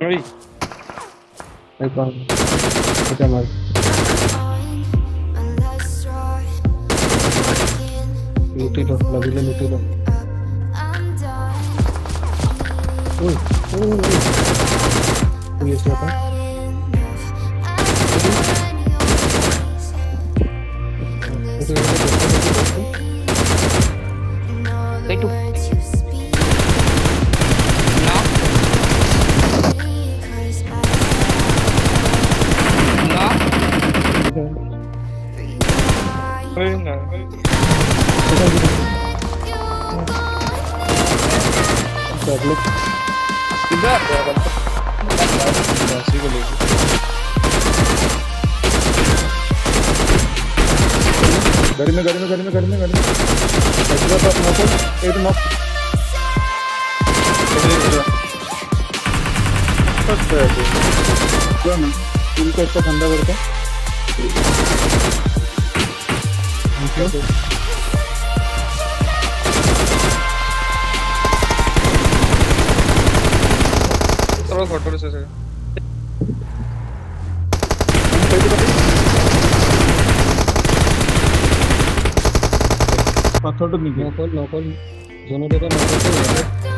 Ready? Hey, come. Hit him, man. লুটি লো লাগিলে লুটি লো ওই ওই ওই পুলিশ লোকা Take two. Knock. Knock. Ito. Ayun na. Ito, ito. Tablet. Tidak. Masih boleh. घर में घर में घर में घर में घर में। इनको इसका ठंडा करके से। পাথৰটো নেকি নকল নকল জনদেৱৰ নকল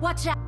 Watch out!